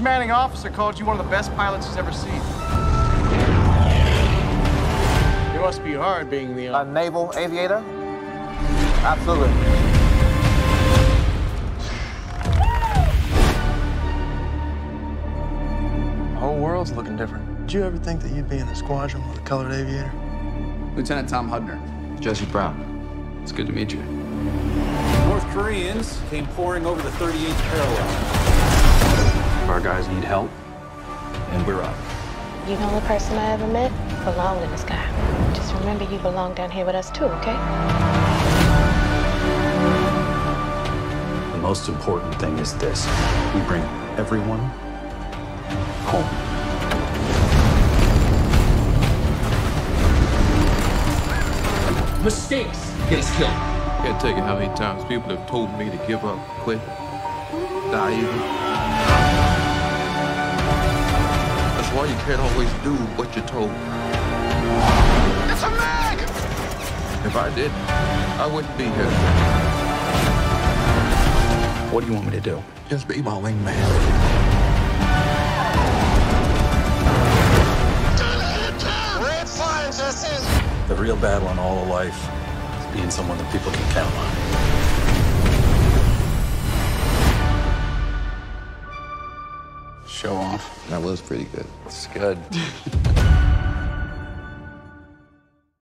commanding officer called you one of the best pilots he's ever seen. It must be hard being the... Uh, a naval aviator? Absolutely. The whole world's looking different. Did you ever think that you'd be in a squadron with a colored aviator? Lieutenant Tom Hudner. Jesse Brown. It's good to meet you. North Koreans came pouring over the 38th parallel. Our guys need help, and we're up. You're the only person I ever met belonged in the sky. Just remember you belong down here with us too, okay? The most important thing is this. We bring everyone home. Mistakes get us killed. Can't tell you how many times people have told me to give up, quit, die even. Can't always do what you're told. It's a mag! If I did, I wouldn't be here. What do you want me to do? Just be my wingman. Red flags, that's it. The real battle in all of life is being someone that people can count on. Show off. That was pretty good. It's good.